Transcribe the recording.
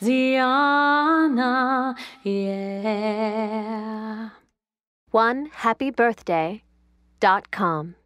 ziana yeah. One happy birthday dot com.